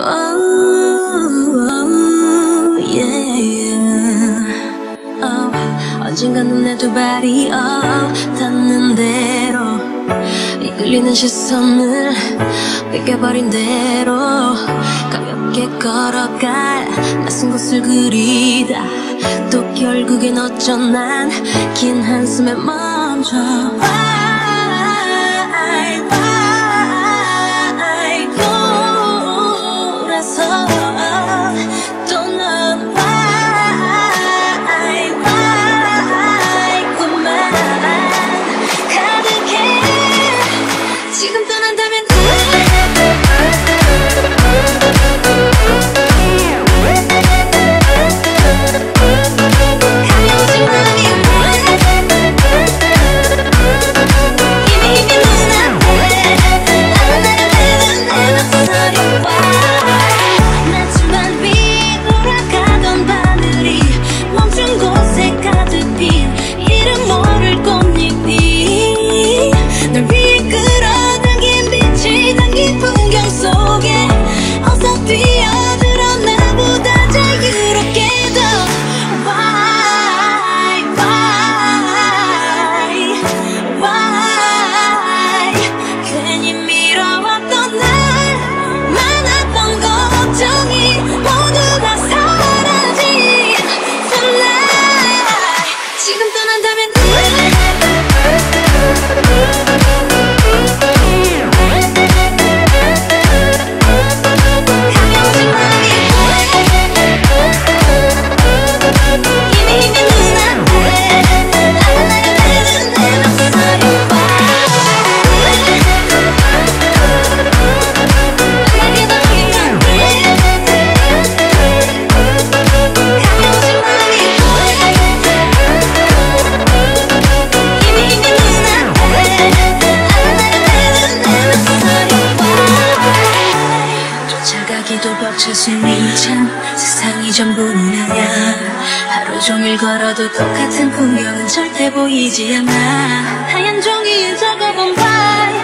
Oh, 언젠가는 내 두 발이 oh, 닿는 대로 이끌리는 시선을 뺏겨버린 대로 가볍게 걸어갈 낯선 곳을 그리다 또 결국엔 어쩌난 긴 한숨에 멈춰 기도 벅차 숨이 찬 세상이 전부는 아냐. 하루 종일 걸어도 똑같은 풍경은 절대 보이지 않아. 하얀 종이에 적어본 바